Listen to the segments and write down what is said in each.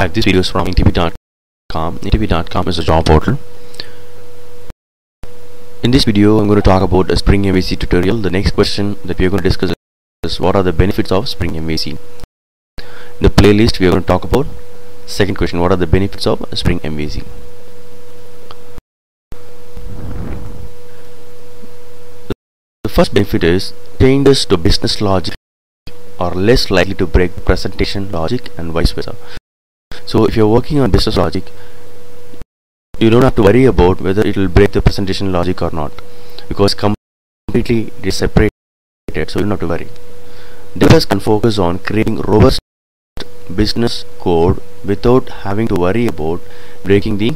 Hi, this video is from InterviewDot.com. InterviewDot.com is a job portal. In this video, I'm going to talk about a Spring MVC tutorial. The next question that we are going to discuss is what are the benefits of Spring MVC. In the playlist, we are going to talk about second question, what are the benefits of Spring MVC. The first benefit is changes to business logic are less likely to break presentation logic and vice versa. So if you're working on business logic, you don't have to worry about whether it will break the presentation logic or not because completely it is separated so you don't have to worry. Developers can focus on creating robust business code without having to worry about breaking the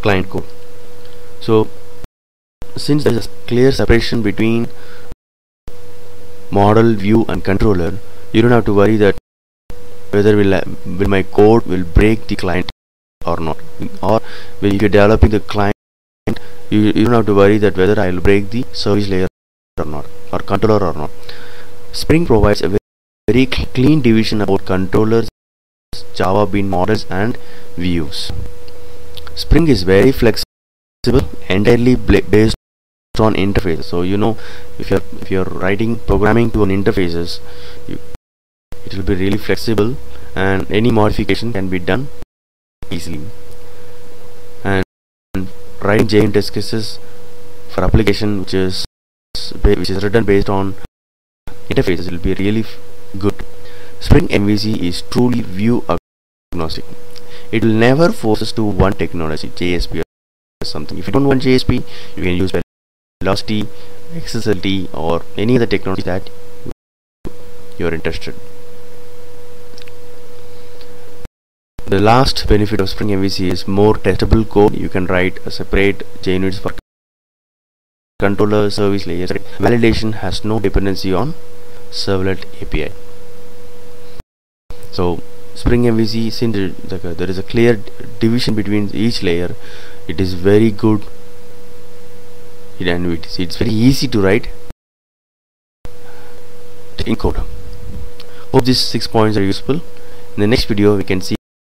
client code. So since there is a clear separation between model, view and controller, you don't have to worry that whether will, uh, will my code will break the client or not. Or when you're developing the client you, you don't have to worry that whether I will break the service layer or not or controller or not. Spring provides a very, clean division about controllers Java Bean models and views. Spring is very flexible entirely based on interfaces. So you know if you're if you're writing programming to an interfaces you, will be really flexible and any modification can be done easily. And writing JUnit test cases for application which is which is written based on interfaces will be really good. Spring MVC is truly view agnostic. It will never force us to one technology JSP or something. If you don't want JSP you can use Velocity XSLT or any other technology that you're interested The last benefit of Spring MVC is more testable code. You can write a separate JUnits for controller service layers. Validation has no dependency on servlet API. So Spring MVC, since there is a clear division between each layer, it is very good and it's, it's very easy to write in code. Hope these six points are useful. In the next video, we can see